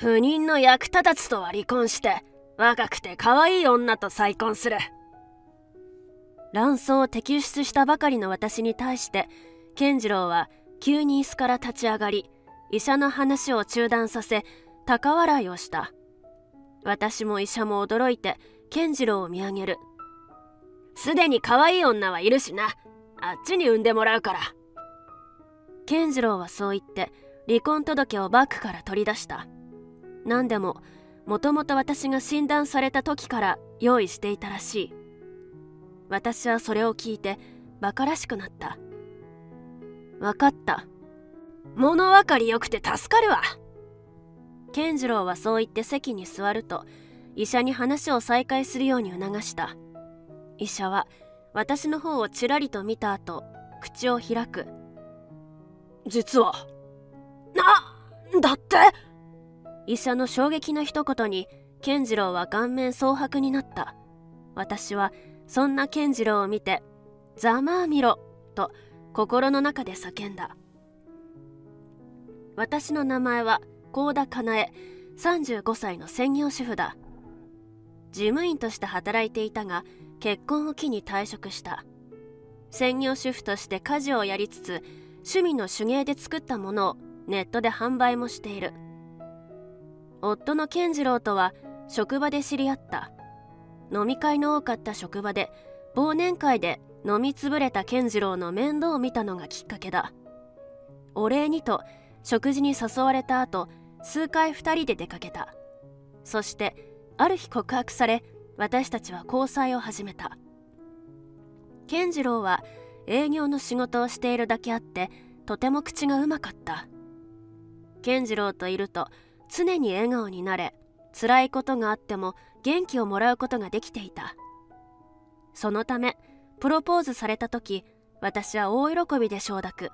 不妊の役立たずとは離婚して若くて可愛い女と再婚する。卵巣を摘出したばかりの私に対して健次郎は急に椅子から立ち上がり医者の話を中断させ高笑いをした。私も医者も驚いて健次郎を見上げる。すでに可愛い女はいるしな。あっちに産んでもらうから。健次郎はそう言って離婚届をバッグから取り出した。何でももともと私が診断された時から用意していたらしい。私はそれを聞いて馬鹿らしくなった。分かった。物分かりよくて助かるわ。健次郎はそう言って席に座ると医者に話を再開するように促した。医者は私の方をちらりと見た後口を開く。実はなだって？医者の衝撃の一言に健次郎は顔面蒼白になった。私はそんな健次郎を見て「ざまあみろ」と心の中で叫んだ。私の名前は幸田かなえ35歳の専業主婦だ。事務員として働いていたが結婚を機に退職した。専業主婦として家事をやりつつ趣味の手芸で作ったものをネットで販売もしている。夫の健次郎とは職場で知り合った。飲み会の多かった職場で忘年会で飲みつぶれた健次郎の面倒を見たのがきっかけだ。お礼にと食事に誘われた後数回2人で出かけた。そしてある日告白され私たちは交際を始めた。健次郎は営業の仕事をしているだけあってとても口がうまかった。健次郎といると常に笑顔になれ辛いことがあっても元気をもらうことができていた。そのためプロポーズされた時私は大喜びで承諾。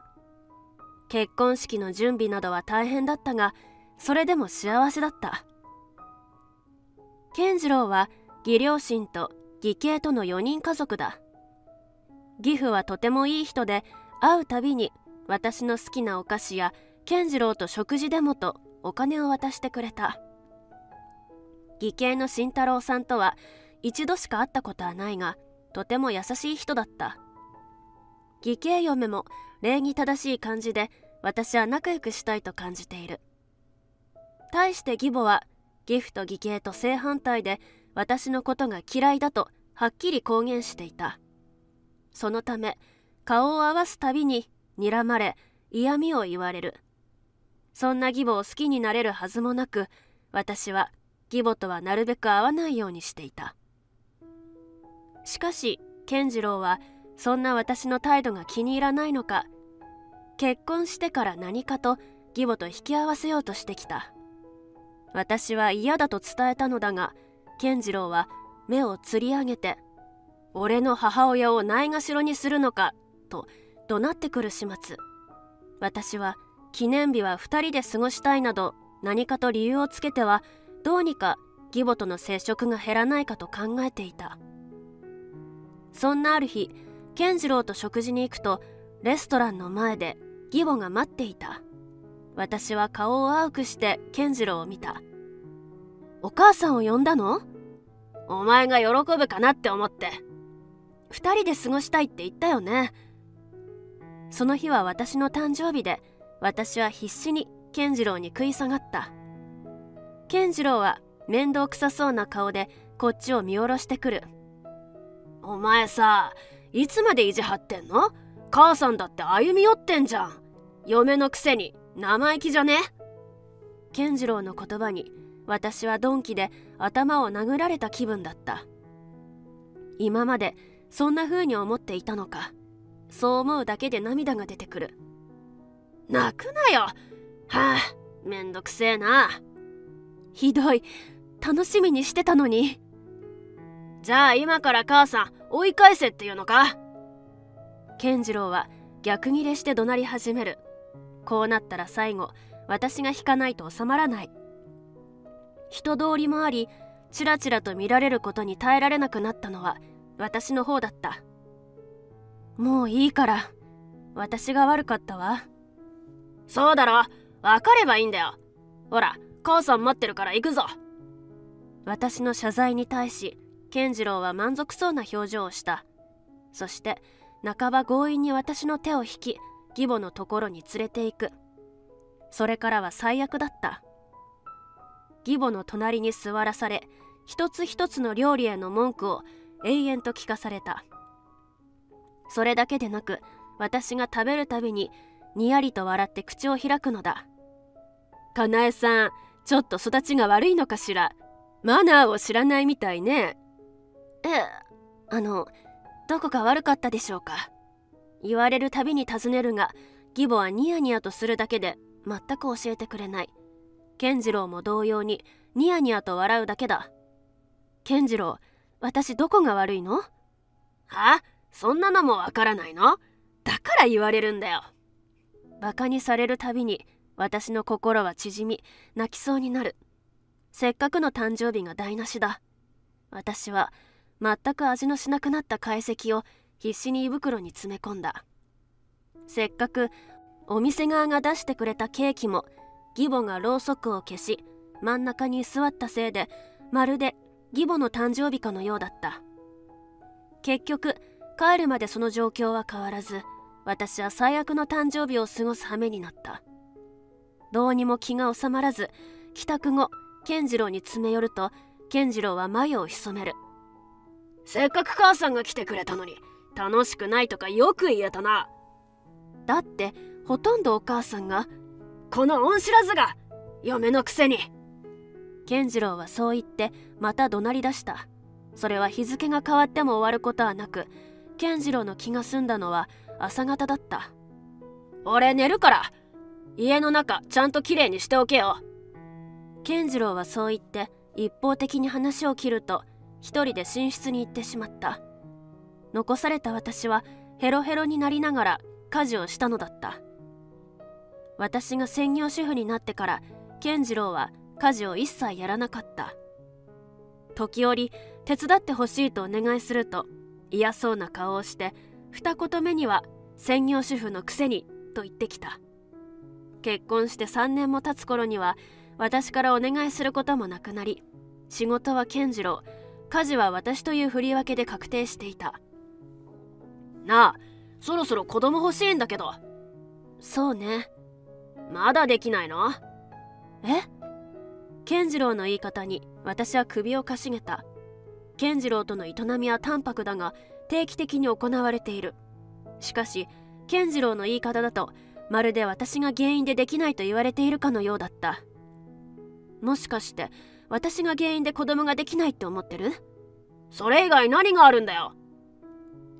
結婚式の準備などは大変だったがそれでも幸せだった。健次郎は義両親と義兄との4人家族だ。義父はとてもいい人で会うたびに私の好きなお菓子や健次郎と食事でもとお金を渡してくれた。義兄の慎太郎さんとは一度しか会ったことはないがとても優しい人だった。義兄嫁も礼儀正しい感じで私は仲良くしたいと感じている。対して義母は義父と義兄と正反対で私のことが嫌いだとはっきり公言していた。そのため顔を合わすたびに睨まれ嫌味を言われる。そんな義母を好きになれるはずもなく私は義母とはなるべく会わないようにしていた。しかし健次郎はそんな私の態度が気に入らないのか結婚してから何かと義母と引き合わせようとしてきた。私は嫌だと伝えたのだが健次郎は目をつり上げて「俺の母親をないがしろにするのか」と怒鳴ってくる始末。私は記念日は2人で過ごしたいなど何かと理由をつけてはどうにか義母との接触が減らないかと考えていた。そんなある日健次郎と食事に行くとレストランの前で義母が待っていた。私は顔を青くして健次郎を見た。お母さんを呼んだの？お前が喜ぶかなって思って。2人で過ごしたいって言ったよね。その日は私の誕生日で私は必死に健次郎に食い下がった。健次郎は面倒くさそうな顔でこっちを見下ろしてくる。お前さいつまで意地張ってんの？母さんだって歩み寄ってんじゃん。嫁のくせに生意気じゃね？健次郎の言葉に私は鈍器で頭を殴られた気分だった。今までそんな風に思っていたのか。そう思うだけで涙が出てくる。泣くなよ。はあめんどくせえな。ひどい。楽しみにしてたのに。じゃあ今から母さん追い返せっていうのか？健次郎は逆ギレして怒鳴り始める。こうなったら最後私が引かないと収まらない。人通りもありちらちらと見られることに耐えられなくなったのは私の方だった。もういいから。私が悪かったわ。そうだろ。分かればいいんだよ。ほら母さん待ってるから行くぞ。私の謝罪に対し健次郎は満足そうな表情をした。そして半ば強引に私の手を引き義母のところに連れて行く。それからは最悪だった。義母の隣に座らされ一つ一つの料理への文句を永遠と聞かされた。それだけでなく私が食べるたびににやりと笑って口を開くのだ。かなえさんちょっと育ちが悪いのかしら。マナーを知らないみたいね。えあのどこか悪かったでしょうか。言われるたびに尋ねるが義母はニヤニヤとするだけで全く教えてくれない。健次郎も同様にニヤニヤと笑うだけだ。健次郎私どこが悪いの？は？そんなのもわからないの？だから言われるんだよ。バカにされるたびに私の心は縮み泣きそうになる。せっかくの誕生日が台無しだ。私は全く味のしなくなった解析を必死に胃袋に詰め込んだ。せっかくお店側が出してくれたケーキも義母がろうそくを消し真ん中に座ったせいでまるで義母の誕生日かのようだった。結局帰るまでその状況は変わらず私は最悪の誕生日を過ごす羽目になった。どうにも気が収まらず帰宅後健次郎に詰め寄ると健次郎は眉を潜める。せっかく母さんが来てくれたのに楽しくないとかよく言えたな。だってほとんどお母さんがこの恩知らずが嫁のくせに。健次郎はそう言ってまた怒鳴り出した。それは日付が変わっても終わることはなく健次郎の気が済んだのは朝方だった。俺寝るから。家の中ちゃんときれいにしておけよ。健次郎はそう言って一方的に話を切ると一人で寝室に行ってしまった。残された私はヘロヘロになりながら家事をしたのだった。私が専業主婦になってから健次郎は家事を一切やらなかった。時折手伝ってほしいとお願いすると嫌そうな顔をして二言目には専業主婦のくせにと言ってきた。結婚して3年も経つ頃には私からお願いすることもなくなり仕事は健次郎家事は私という振り分けで確定していた。なあそろそろ子供欲しいんだけど。そうね。まだできないの？え？健次郎の言い方に私は首をかしげた健次郎との営みは淡白だが定期的に行われている。しかし健次郎の言い方だとまるで私が原因でできないと言われているかのようだった。もしかして私が原因で子供ができないって思ってる？それ以外何があるんだよ？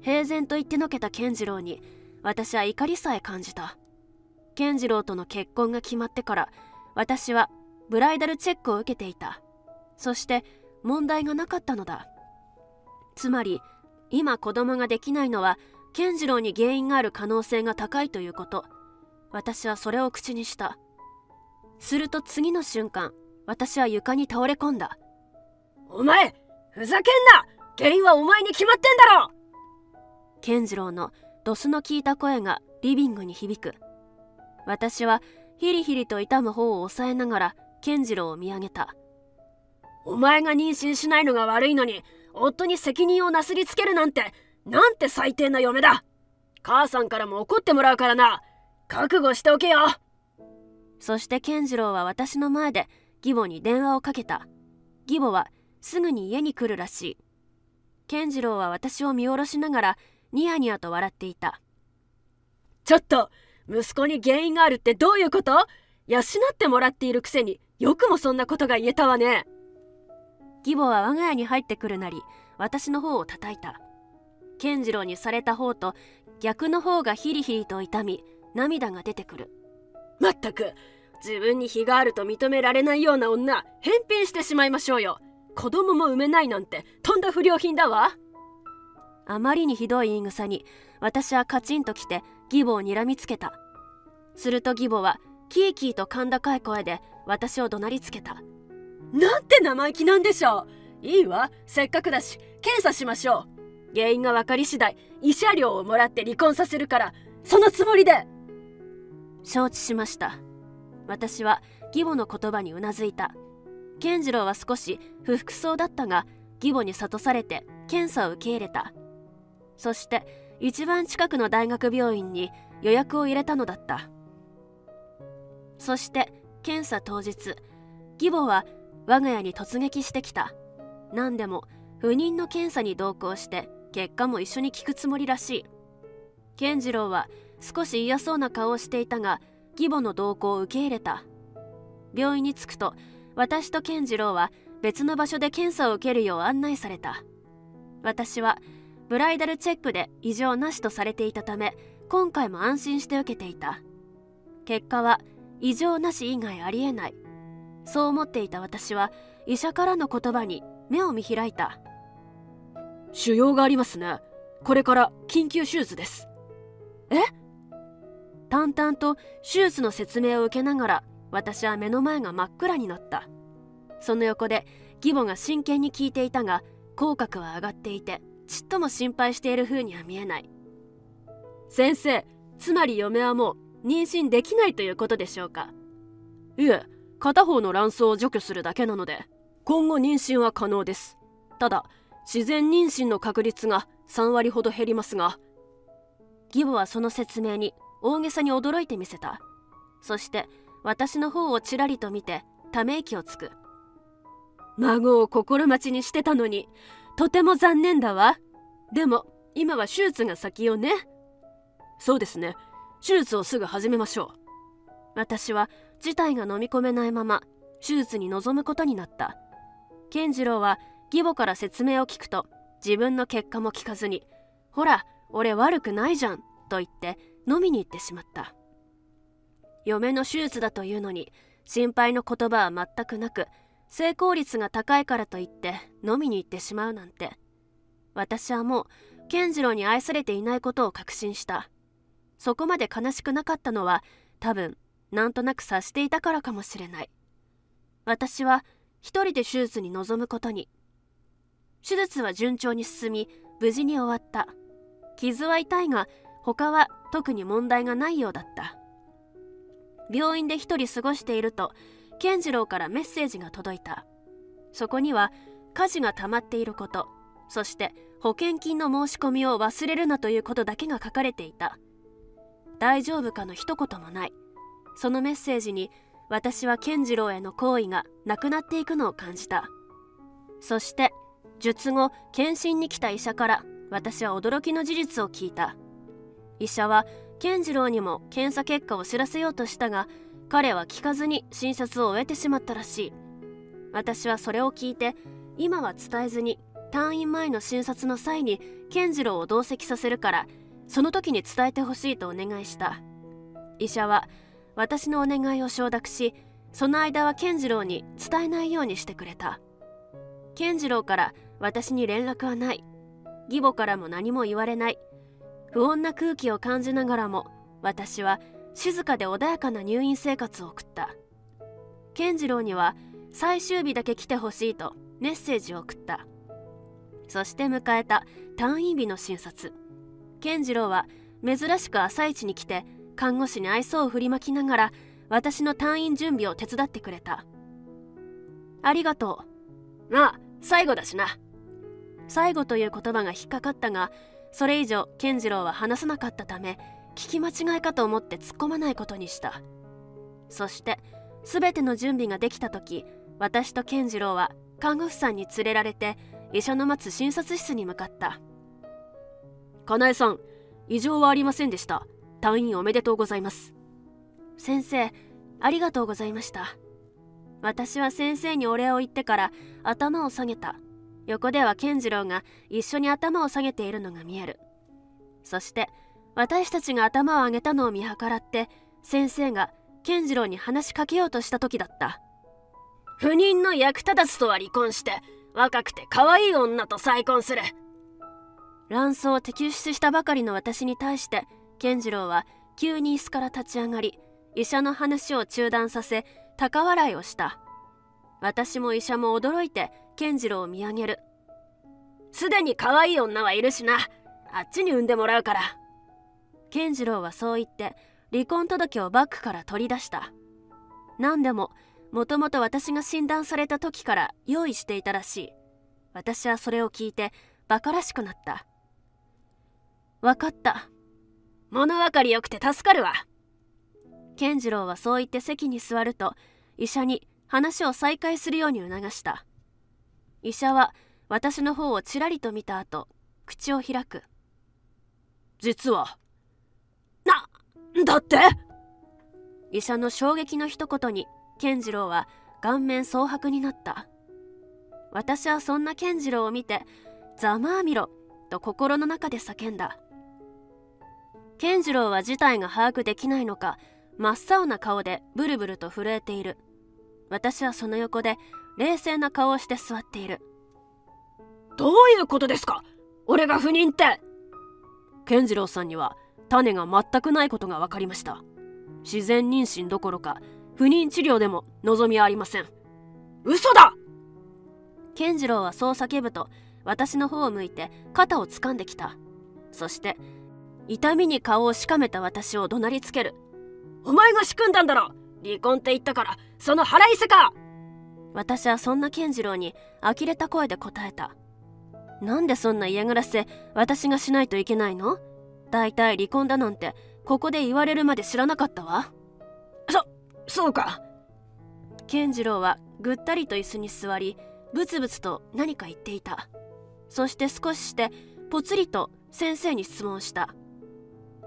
平然と言ってのけた健次郎に私は怒りさえ感じた。健次郎との結婚が決まってから私はブライダルチェックを受けていた。そして問題がなかったのだ。つまり今子供ができないのは健次郎に原因がある可能性が高いということ。私はそれを口にした。すると次の瞬間私は床に倒れ込んだ。お前ふざけんな！原因はお前に決まってんだろ！健次郎のドスの効いた声がリビングに響く。私はヒリヒリと痛む方を抑えながら健次郎を見上げたお前が妊娠しないのが悪いのに夫に責任をなすりつけるなんてなんて最低な嫁だ。母さんからも怒ってもらうからな。覚悟しておけよ。そして健次郎は私の前で義母に電話をかけた。義母はすぐに家に来るらしい。健次郎は私を見下ろしながらニヤニヤと笑っていた。ちょっと息子に原因があるってどういうこと？養ってもらっているくせによくもそんなことが言えたわね義母は我が家に入ってくるなり私の方を叩いた。健次郎にされた方と逆の方がヒリヒリと痛み涙が出てくる。まったく自分に非があると認められないような女返品してしまいましょうよ。子供も産めないなんてとんだ不良品だわ。あまりにひどい言い草に私はカチンときて義母をにらみつけた。すると義母はキーキーと甲高い声で私を怒鳴りつけたなんて生意気なんでしょう。いいわ。せっかくだし検査しましょう。原因が分かり次第慰謝料をもらって離婚させるからそのつもりで。承知しました。私は義母の言葉にうなずいた。健次郎は少し不服そうだったが義母に諭されて検査を受け入れた。そして一番近くの大学病院に予約を入れたのだった。そして検査当日義母は我が家に突撃してきた。何でも不妊の検査に同行して結果も一緒に聞くつもりらしい。健次郎は少し嫌そうな顔をしていたが義母の同行を受け入れた。病院に着くと私と健次郎は別の場所で検査を受けるよう案内された。私はブライダルチェックで異常なしとされていたため今回も安心して受けていた。結果は異常なし以外ありえない。そう思っていた私は医者からの言葉に目を見開いた。腫瘍がありますね。これから緊急手術です。え？淡々と手術の説明を受けながら私は目の前が真っ暗になった。その横で義母が真剣に聞いていたが口角は上がっていてちっとも心配している風には見えない。先生つまり嫁はもう妊娠できないということでしょうか？いえ片方の卵巣を除去するだけなので今後妊娠は可能です。ただ自然妊娠の確率が3割ほど減りますが義母はその説明に大げさに驚いてみせた。そして私の方をちらりと見てため息をつく。孫を心待ちにしてたのにとても残念だわ。でも今は手術が先よね。そうですね。手術をすぐ始めましょう。私は事態が飲み込めないまま手術に臨むことになった。健次郎は義母から説明を聞くと自分の結果も聞かずに「ほら俺悪くないじゃん」と言って飲みに行ってしまった。嫁の手術だというのに心配の言葉は全くなく成功率が高いからといって飲みに行ってしまうなんて。私はもう健次郎に愛されていないことを確信した。そこまで悲しくなかったのは多分なんとなく察していたからかもしれない。私は一人で手術に臨むことに。手術は順調に進み無事に終わった。傷は痛いが他は特に問題がないようだった。病院で一人過ごしていると健次郎からメッセージが届いた。そこには家事が溜まっていることそして保険金の申し込みを忘れるなということだけが書かれていた。大丈夫かの一言もない。そのメッセージに私は健次郎への好意がなくなっていくのを感じた。そして術後検診に来た医者から私は驚きの事実を聞いた。医者は健次郎にも検査結果を知らせようとしたが彼は聞かずに診察を終えてしまったらしい。私はそれを聞いて今は伝えずに退院前の診察の際に健次郎を同席させるからその時に伝えてほしいとお願いした。医者は私のお願いを承諾しその間は健次郎に伝えないようにしてくれた。健次郎から私に連絡はない。義母からも何も言われない。不穏な空気を感じながらも私は静かで穏やかな入院生活を送った。健次郎には最終日だけ来てほしいとメッセージを送った。そして迎えた退院日の診察。健次郎は珍しく朝一に来て看護師に愛想を振りまきながら私の退院準備を手伝ってくれた。ありがとう。まあ最後だしな。最後という言葉が引っかかったがそれ以上健次郎は話さなかったため聞き間違いかと思って突っ込まないことにした。そして全ての準備ができた時私と健次郎は看護婦さんに連れられて医者の待つ診察室に向かった。かなえさん異常はありませんでした。退院おめでとうございます。先生ありがとうございました。私は先生にお礼を言ってから頭を下げた。横では健次郎が一緒に頭を下げているのが見える。そして私たちが頭を上げたのを見計らって先生が健次郎に話しかけようとした時だった。不妊の役立たずとは離婚して若くて可愛い女と再婚する。卵巣を摘出したばかりの私に対して健次郎は急に椅子から立ち上がり医者の話を中断させ高笑いをした。私も医者も驚いて健次郎を見上げる。すでに可愛い女はいるしな。あっちに産んでもらうから。健次郎はそう言って離婚届をバッグから取り出した。何でももともと私が診断された時から用意していたらしい。私はそれを聞いてバカらしくなった。分かった。物分かりよくて助かるわ。健次郎はそう言って席に座ると医者に話を再開するように促した。医者は私の方をちらりと見た後口を開く。実は。なだって？医者の衝撃の一言に健次郎は顔面蒼白になった。私はそんな健次郎を見て「ざまあみろ」と心の中で叫んだ健次郎は事態が把握できないのか真っ青な顔でブルブルと震えている。私はその横で冷静な顔をして座っている。どういうことですか？俺が不妊って。健次郎さんには種が全くないことが分かりました。自然妊娠どころか不妊治療でも望みはありません。嘘だ！健次郎はそう叫ぶと私の方を向いて肩を掴んできた。そして痛みに顔をしかめた私を怒鳴りつける。お前が仕組んだんだろ！離婚って言ったからその腹いせか！私はそんな健次郎に呆れた声で答えた。なんでそんな嫌がらせ私がしないといけないの？大体離婚だなんてここで言われるまで知らなかったわ。そそうか。健次郎はぐったりと椅子に座りブツブツと何か言っていた。そして少ししてぽつりと先生に質問した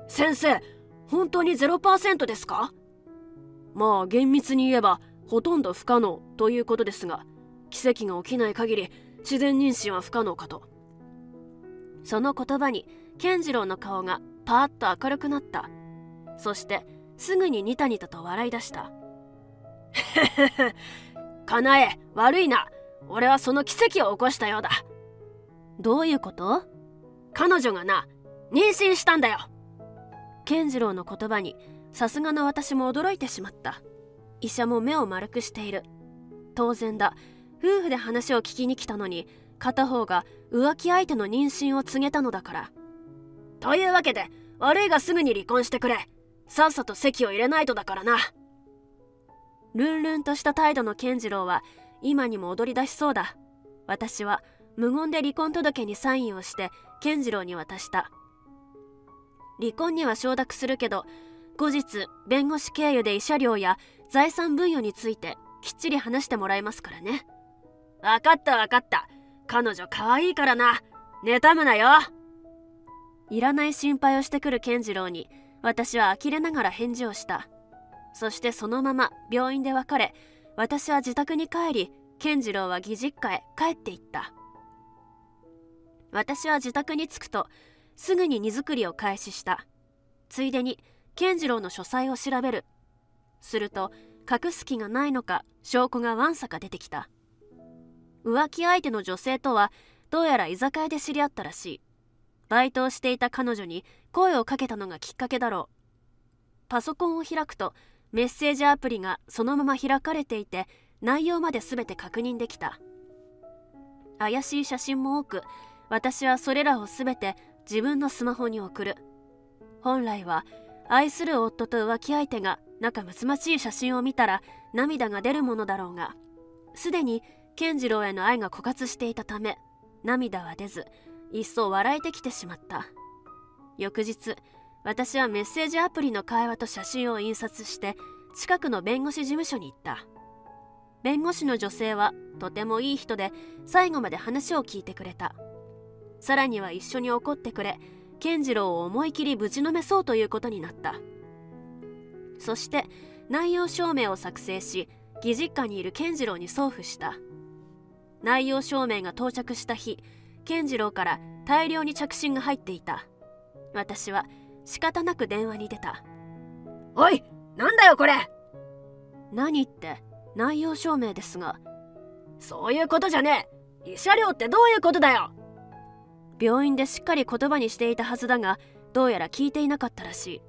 先生本当に0%ですか？まあ厳密に言えばほとんど不可能ということですが奇跡が起きない限り自然妊娠は不可能かと。その言葉に健次郎の顔がパーッと明るくなった。そしてすぐにニタニタと笑い出した。かなえ悪いな。俺はその奇跡を起こしたようだ。どういうこと？彼女がな妊娠したんだよ健次郎の言葉にさすがの私も驚いてしまった。医者も目を丸くしている。当然だ。夫婦で話を聞きに来たのに片方が浮気相手の妊娠を告げたのだから。というわけで悪いがすぐに離婚してくれ。さっさと籍を入れないとだからな。ルンルンとした態度の健次郎は今にも踊り出しそうだ。私は無言で離婚届にサインをして健次郎に渡した。離婚には承諾するけど後日弁護士経由で慰謝料や財産分与についてきっちり話してもらいますからね。分かった分かった。彼女可愛いからな。妬むなよ。いらない心配をしてくる健次郎に私は呆れながら返事をした。そしてそのまま病院で別れ私は自宅に帰り健次郎は義実家へ帰っていった。私は自宅に着くとすぐに荷造りを開始した。ついでに健次郎の書斎を調べる。すると隠す気がないのか証拠がわんさか出てきた。浮気相手の女性とはどうやら居酒屋で知り合ったらしい。バイトをしていた彼女に声をかけたのがきっかけだろう。パソコンを開くとメッセージアプリがそのまま開かれていて内容まで全て確認できた。怪しい写真も多く私はそれらを全て自分のスマホに送る。本来は愛する夫と浮気相手が仲睦ましい写真を見たら涙が出るものだろうがすでに健次郎への愛が枯渇していたため涙は出ず一層笑えてきてしまった。翌日私はメッセージアプリの会話と写真を印刷して近くの弁護士事務所に行った。弁護士の女性はとてもいい人で最後まで話を聞いてくれた。さらには一緒に怒ってくれ健次郎を思い切りぶちのめそうということになった。そして内容証明を作成し義実家にいる健次郎に送付した。内容証明が到着した日健次郎から大量に着信が入っていた。私は仕方なく電話に出た。おいなんだよこれ。何って内容証明ですが。そういうことじゃねえ。慰謝料ってどういうことだよ病院でしっかり言葉にしていたはずだがどうやら聞いていなかったらしい。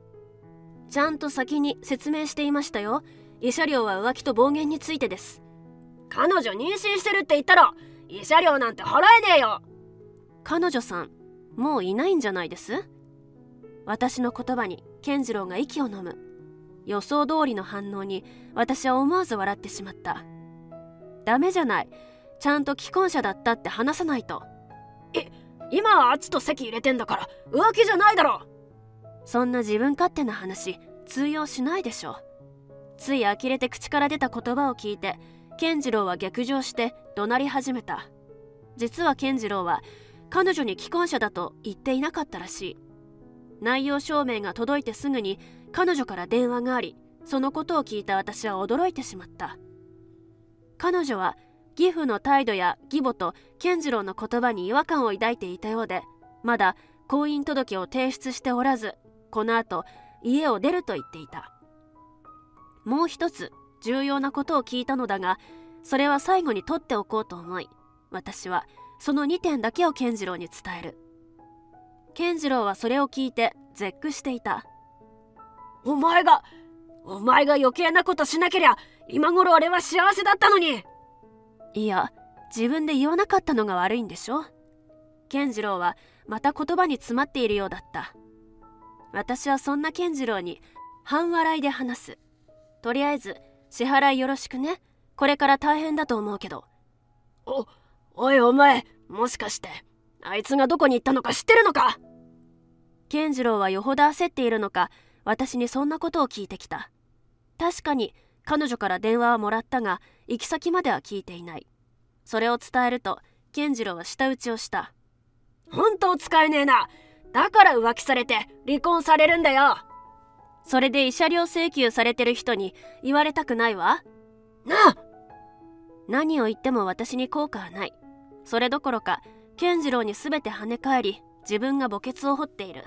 ちゃんと先に説明していましたよ。慰謝料は浮気と暴言についてです。彼女妊娠してるって言ったろ。慰謝料なんて払えねえよ。彼女さんもういないんじゃないです？私の言葉に健次郎が息を飲む。予想通りの反応に私は思わず笑ってしまった。ダメじゃない。ちゃんと既婚者だったって話さないと。え今はあっちと席入れてんだから浮気じゃないだろ。そんな自分勝手な話通用しないでしょ。つい呆れて口から出た言葉を聞いて健次郎は逆上して怒鳴り始めた。実は健次郎は彼女に既婚者だと言っていなかったらしい。内容証明が届いてすぐに彼女から電話がありそのことを聞いた私は驚いてしまった。彼女は義父の態度や義母と健次郎の言葉に違和感を抱いていたようでまだ婚姻届を提出しておらずこの後家を出ると言っていた。もう一つ重要なことを聞いたのだがそれは最後に取っておこうと思い私はその2点だけを健次郎に伝える。健次郎はそれを聞いて絶句していた。お前がお前が余計なことしなけりゃ今頃俺は幸せだったのに。いや自分で言わなかったのが悪いんでしょ？健次郎はまた言葉に詰まっているようだった。私はそんな健次郎に半笑いで話す。とりあえず支払いよろしくね。これから大変だと思うけど。おおいお前もしかしてあいつがどこに行ったのか知ってるのか？健次郎はよほど焦っているのか私にそんなことを聞いてきた。確かに彼女から電話はもらったが行き先までは聞いていない。それを伝えると健次郎は舌打ちをした。本当使えねえな。だから浮気されて離婚されるんだよ。それで慰謝料請求されてる人に言われたくないわ。なあ。何を言っても私に効果はない。それどころか健次郎に全て跳ね返り自分が墓穴を掘っている。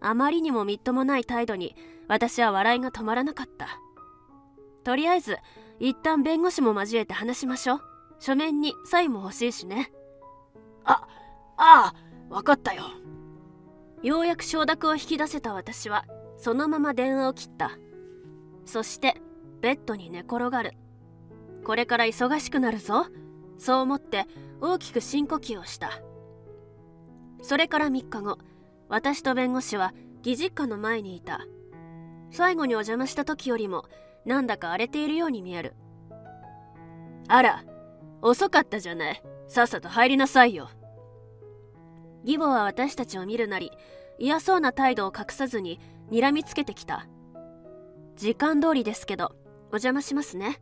あまりにもみっともない態度に私は笑いが止まらなかった。とりあえず一旦弁護士も交えて話しましょう。書面にサインも欲しいしね。あああ分かったよ。ようやく承諾を引き出せた私はそのまま電話を切った。そしてベッドに寝転がる。これから忙しくなるぞ。そう思って大きく深呼吸をした。それから3日後私と弁護士は義実家の前にいた。最後にお邪魔した時よりもなんだか荒れているように見える。あら遅かったじゃない。さっさと入りなさいよ。義母は私たちを見るなり嫌そうな態度を隠さずに睨みつけてきた。時間通りですけどお邪魔しますね。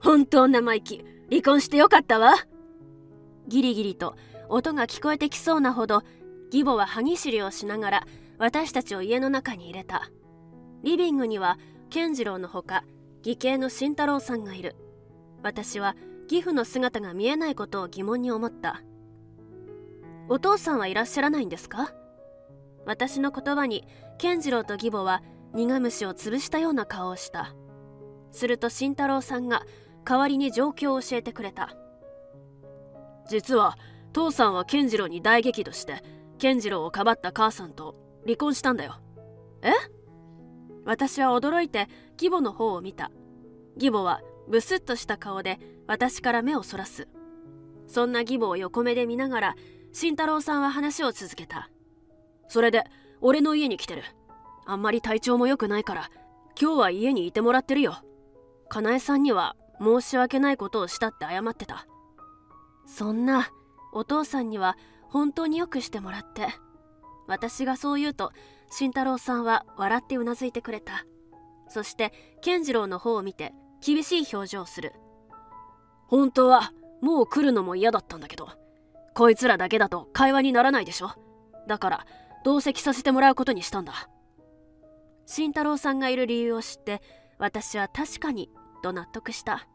本当生意気離婚してよかったわ。ギリギリと音が聞こえてきそうなほど義母は歯ぎしりをしながら私たちを家の中に入れた。リビングには健次郎のほか義兄の慎太郎さんがいる。私は義父の姿が見えないことを疑問に思った。お父さんはいらっしゃらないんですか？私の言葉に健次郎と義母は苦虫を潰したような顔をした。すると慎太郎さんが代わりに状況を教えてくれた。実は父さんは健次郎に大激怒して健次郎をかばった母さんと離婚したんだよ。え？っ私は驚いて義母の方を見た。義母はブスッとした顔で私から目をそらす。そんな義母を横目で見ながら慎太郎さんは話を続けた。それで俺の家に来てる。あんまり体調も良くないから今日は家にいてもらってるよ。かなえさんには申し訳ないことをしたって謝ってた。そんなお父さんには本当によくしてもらって。私がそう言うと慎太郎さんは笑ってうなずいてくれた。そして健次郎の方を見て厳しい表情をする。本当はもう来るのも嫌だったんだけどこいつらだけだと会話にならないでしょ。だから同席させてもらうことにしたんだ。慎太郎さんがいる理由を知って私は確かにと納得した。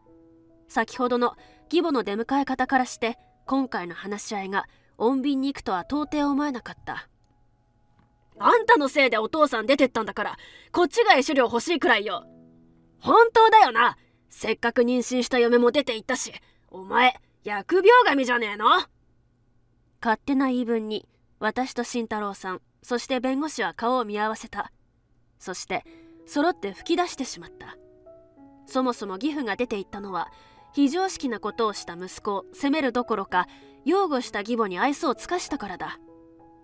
先ほどの義母の出迎え方からして今回の話し合いが穏便に行くとは到底思えなかった。あんたのせいでお父さん出てったんだからこっちが医療欲しいくらいよ。本当だよな。せっかく妊娠した嫁も出て行ったしお前疫病神じゃねえの？勝手な言い分に私と慎太郎さんそして弁護士は顔を見合わせた。そして揃って吹き出してしまった。そもそも義父が出て行ったのは非常識なことをした息子を責めるどころか擁護した義母に愛想を尽かしたからだ。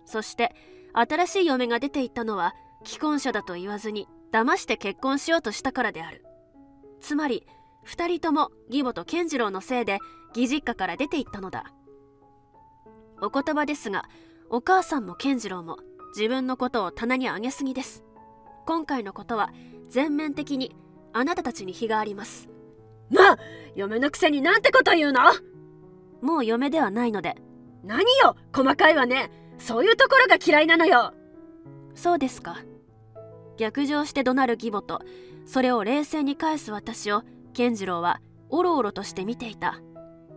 そして新しい嫁が出て行ったのは既婚者だと言わずに騙して結婚しようとしたからである。つまり2人とも義母と健次郎のせいで義実家から出て行ったのだ。お言葉ですがお母さんも健次郎も自分のことを棚に上げすぎです。今回のことは全面的にあなたたちに非があります。まあ嫁のくせになんてこと言うの？もう嫁ではないので。何よ細かいわねそういうところが嫌いなのよ。そうですか。逆上して怒鳴る義母とそれを冷静に返す私を健次郎はおろおろとして見ていた。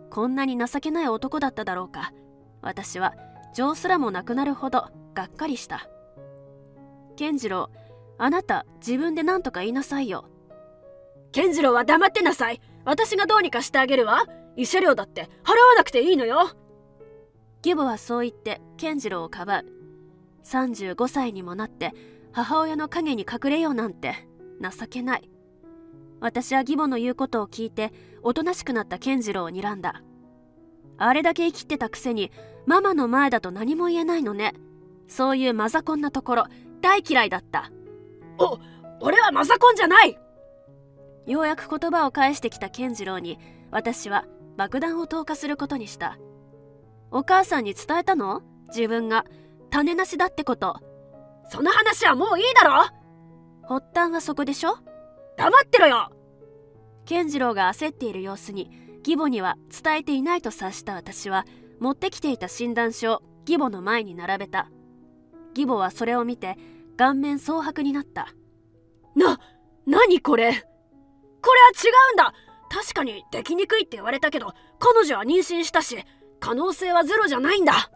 こんなに情けない男だっただろうか。私は情すらもなくなるほどがっかりした。健次郎あなた自分で何とか言いなさいよ。健次郎は黙ってなさい。私がどうにかしてあげるわ。慰謝料だって払わなくていいのよ義母はそう言って健次郎をかばう。35歳にもなって母親の陰に隠れようなんて情けない。私は義母の言うことを聞いておとなしくなった健次郎を睨んだ。あれだけ生きてたくせにママの前だと何も言えないのね。そういうマザコンなところ大嫌いだった。お俺はマザコンじゃない！ようやく言葉を返してきた健次郎に私は爆弾を投下することにしたお母さんに伝えたの？自分が。種なしだってこと。その話はもういいだろ？発端はそこでしょ？黙ってろよ！健次郎が焦っている様子に義母には伝えていないと察した私は持ってきていた診断書を義母の前に並べた。義母はそれを見て顔面蒼白になった。な何これ？これは違うんだ！確かにできにくいって言われたけど彼女は妊娠したし可能性はゼロじゃないんだ。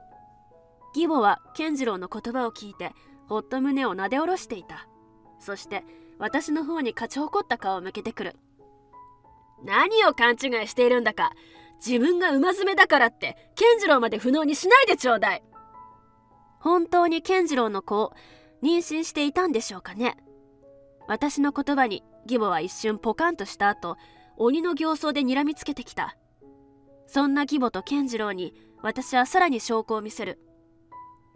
義母は健次郎の言葉を聞いてほっと胸をなで下ろしていた。そして私の方に勝ち誇った顔を向けてくる。何を勘違いしているんだか自分が馬詰めだからって健次郎まで不能にしないでちょうだい。本当に健次郎の子を妊娠していたんでしょうかね。私の言葉に義母は一瞬ポカンとした後鬼の形相で睨みつけてきた。そんな義母と健次郎に私はさらに証拠を見せる。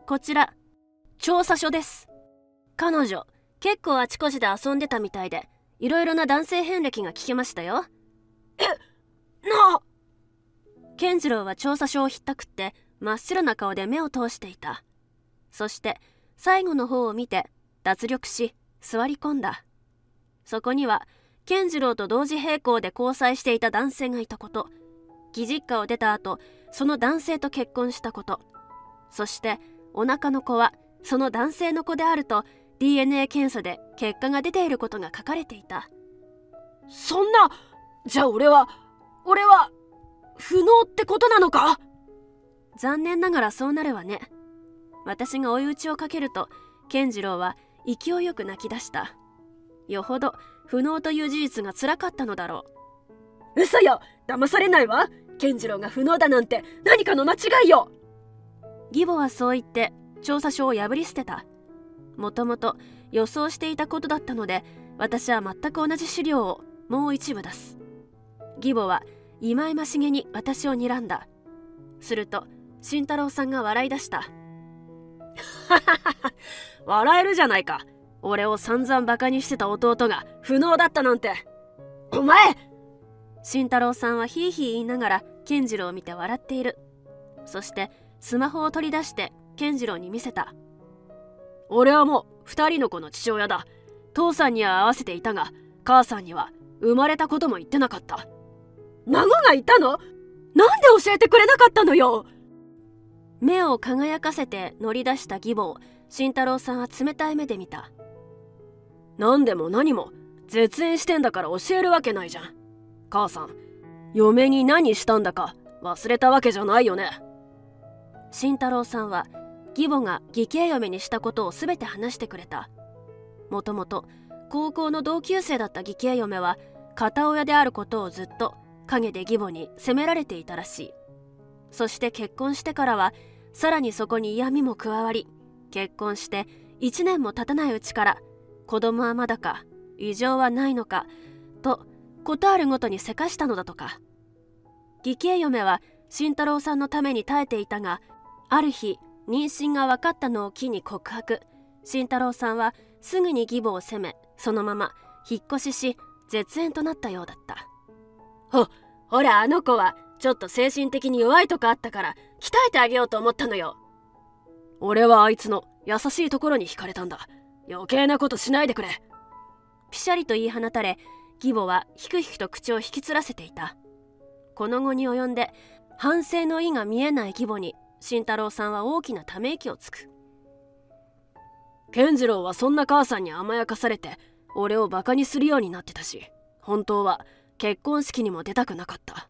こちら調査書です。彼女結構あちこちで遊んでたみたいでいろいろな男性遍歴が聞けましたよ。えな健次郎は調査書をひったくって真っ白な顔で目を通していた。そして最後の方を見て脱力し座り込んだ。そこには健次郎と同時並行で交際していた男性がいたこと義実家を出た後その男性と結婚したこと。そしてお腹の子はその男性の子であると DNA 検査で結果が出ていることが書かれていた。そんなじゃあ俺は俺は不能ってことなのか？残念ながらそうなるわね。私が追い打ちをかけると健次郎は勢いよく泣き出した。よほど不能という事実がつらかったのだろう。嘘よ！騙されないわ健次郎が不能だなんて何かの間違いよ。義母はそう言って調査書を破り捨てた。もともと予想していたことだったので私は全く同じ資料をもう一部出す。義母は忌々しげに私を睨んだ。すると慎太郎さんが笑い出した。笑えるじゃないか。俺を散々バカにしてた弟が不能だったなんて。お前！慎太郎さんはヒーヒー言いながら健次郎を見て笑っている。そしてスマホを取り出して健次郎に見せた。俺はもう2人の子の父親だ。父さんには会わせていたが母さんには生まれたことも言ってなかった。孫がいたの？なんで教えてくれなかったのよ？目を輝かせて乗り出した義母を慎太郎さんは冷たい目で見た。何でも何も絶縁してんだから教えるわけないじゃん。母さん嫁に何したんだか忘れたわけじゃないよね。慎太郎さんは義母が義兄嫁にしたことを全て話してくれた。もともと高校の同級生だった義兄嫁は片親であることをずっと陰で義母に責められていたらしい。そして結婚してからはさらにそこに嫌味も加わり結婚して1年も経たないうちから子供はまだか異常はないのかと事あるごとにせかしたのだとか。義兄嫁は慎太郎さんのために耐えていたがある日妊娠が分かったのを機に告白。慎太郎さんはすぐに義母を責めそのまま引っ越しし絶縁となったようだった。ほほらあの子はちょっと精神的に弱いとこあったから鍛えてあげようと思ったのよ。俺はあいつの優しいところに惹かれたんだ。余計なことしないでくれ。ピシャリと言い放たれ義母はひくひくと口を引きつらせていた。この後に及んで反省の意が見えない義母に慎太郎さんは大きなため息をつく。健次郎はそんな母さんに甘やかされて俺をバカにするようになってたし本当は結婚式にも出たくなかった。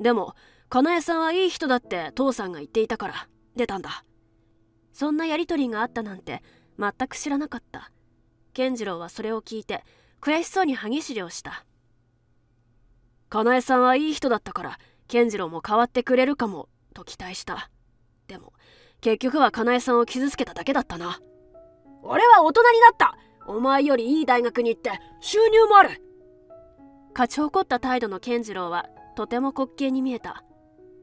でもかなえさんはいい人だって父さんが言っていたから出たんだ。そんなやり取りがあったなんて全く知らなかった。健次郎はそれを聞いて悔しそうに歯ぎしりをした。かなえさんはいい人だったから健次郎も変わってくれるかもと期待した。でも結局はかなえさんを傷つけただけだったな。俺は大人になった。お前よりいい大学に行って収入もある。勝ち誇った態度の健次郎はとても滑稽に見えた。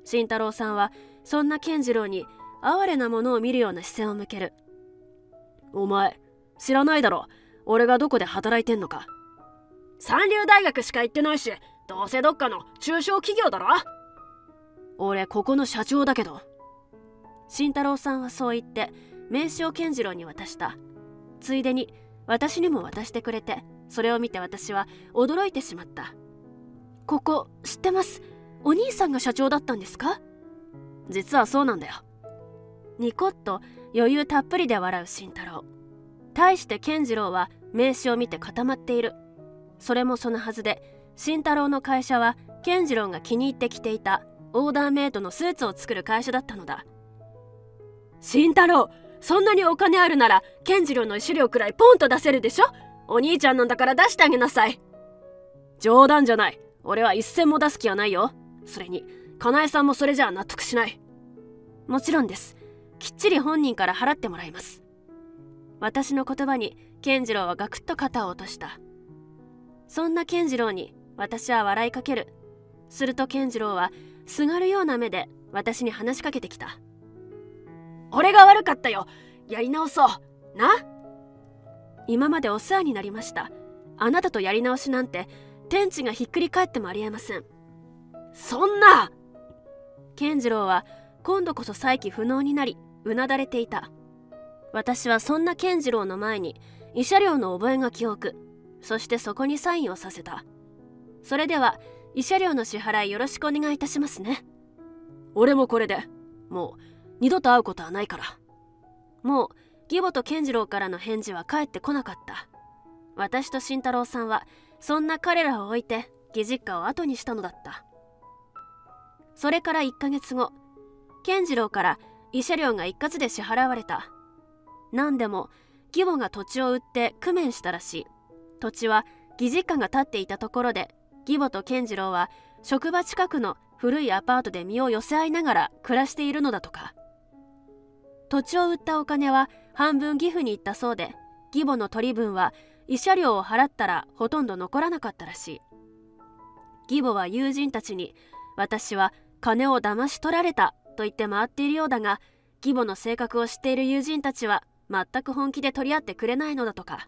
慎太郎さんはそんな健次郎に哀れなものを見るような視線を向ける。お前知らないだろ。俺がどこで働いてんのか。三流大学しか行ってないしどうせどっかの中小企業だろ。俺ここの社長だけど。慎太郎さんはそう言って名刺を健次郎に渡した。ついでに私にも渡してくれてそれを見て私は驚いてしまった。ここ知ってます。お兄さんが社長だったんですか？実はそうなんだよ。ニコッと余裕たっぷりで笑う慎太郎。対して健次郎は名刺を見て固まっている。それもそのはずで慎太郎の会社は健次郎が気に入って着ていたオーダーメイドのスーツを作る会社だったのだ。慎太郎そんなにお金あるなら健次郎の資料くらいポンと出せるでしょ？お兄ちゃんなんだから出してあげなさい。冗談じゃない。俺は一銭も出す気はないよ。それにかなえさんもそれじゃあ納得しない。もちろんです。きっちり本人から払ってもらいます。私の言葉に健次郎はガクッと肩を落とした。そんな健次郎に私は笑いかける。すると健次郎はすがるような目で私に話しかけてきた。俺が悪かったよ。やり直そう。な？今までお世話になりました。あなたとやり直しなんて天地がひっくり返ってもありえません。そんな！健次郎は今度こそ再起不能になりうなだれていた。私はそんな健次郎の前に慰謝料の覚書を置くそしてそこにサインをさせた。それでは慰謝料の支払いよろしくお願いいたしますね。俺もこれでもう二度と会うことはないから。もう義母と健次郎からの返事は返ってこなかった。私と慎太郎さんはそんな彼らを置いて義実家を後にしたのだった。それから1ヶ月後健次郎から慰謝料が一括で支払われた。何でも義母が土地を売って工面したらしい。土地は義実家が建っていたところで義母と健次郎は職場近くの古いアパートで身を寄せ合いながら暮らしているのだとか。土地を売ったお金は半分義父に行ったそうで義母の取り分は慰謝料を払ったらほとんど残らなかったらしい。義母は友人たちに私は金を騙し取られたと言って回っているようだが義母の性格を知っている友人たちは全く本気で取り合ってくれないのだとか。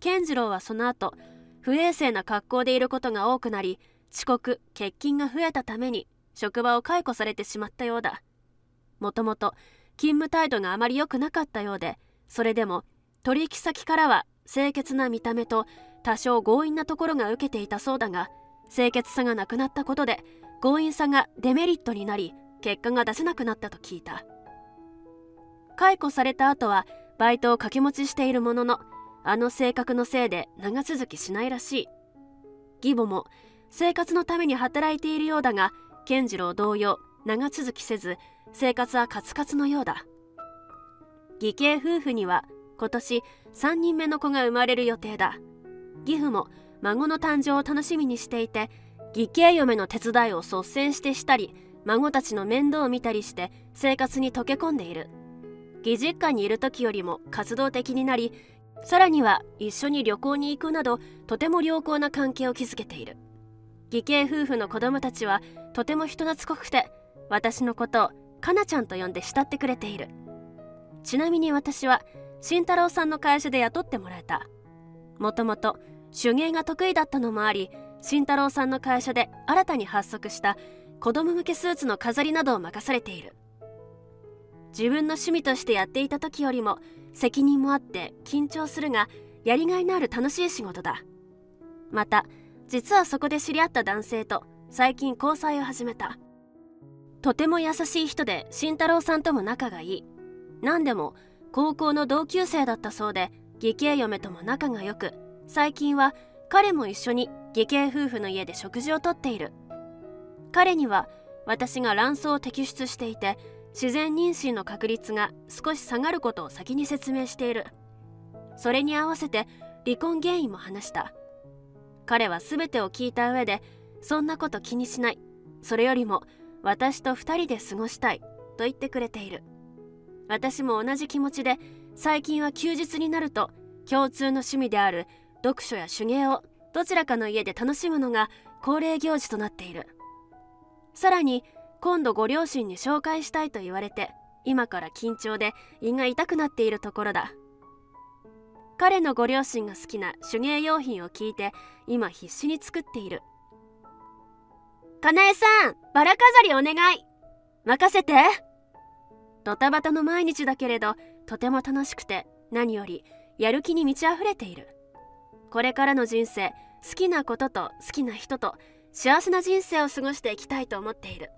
健次郎はその後不衛生な格好でいることが多くなり遅刻欠勤が増えたために職場を解雇されてしまったようだ。もともと勤務態度があまり良くなかったようでそれでも取引先からは清潔な見た目と多少強引なところが受けていたそうだが清潔さがなくなったことで強引さがデメリットになり結果が出せなくなったと聞いた。解雇された後はバイトを掛け持ちしているもののあの性格のせいで長続きしないらしい。義母も生活のために働いているようだが健次郎同様長続きせず生活はカツカツのようだ。義兄夫婦には今年3人目の子が生まれる予定だ。義父も孫の誕生を楽しみにしていて義兄嫁の手伝いを率先してしたり孫たちの面倒を見たりして生活に溶け込んでいる。義実家にいる時よりも活動的になりさらには一緒に旅行に行くなどとても良好な関係を築けている。義兄夫婦の子供たちはとても人懐っこくて私のことをかなちゃんと呼んで慕ってくれている。ちなみに私は慎太郎さんの会社で雇ってもらえた。もともと手芸が得意だったのもあり慎太郎さんの会社で新たに発足した子供向けスーツの飾りなどを任されている。自分の趣味としてやっていた時よりも責任もあって緊張するがやりがいのある楽しい仕事だ。また実はそこで知り合った男性と最近交際を始めた。とても優しい人で慎太郎さんとも仲がいい。何でも高校の同級生だったそうで義兄嫁とも仲が良く最近は彼も一緒に義兄夫婦の家で食事をとっている。彼には私が卵巣を摘出していて自然妊娠の確率が少し下がることを先に説明している。それに合わせて離婚原因も話した。彼は全てを聞いた上でそんなこと気にしない。それよりも私と2人で過ごしたい。と言ってくれている。私も同じ気持ちで最近は休日になると共通の趣味である読書や手芸をどちらかの家で楽しむのが恒例行事となっている。さらに今度ご両親に紹介したいと言われて今から緊張で胃が痛くなっているところだ。彼のご両親が好きな手芸用品を聞いて今必死に作っている。かなえさんバラ飾りお願い。任せて。ドタバタの毎日だけれどとても楽しくて何よりやる気に満ち溢れている。これからの人生好きなことと好きな人と幸せな人生を過ごしていきたいと思っている。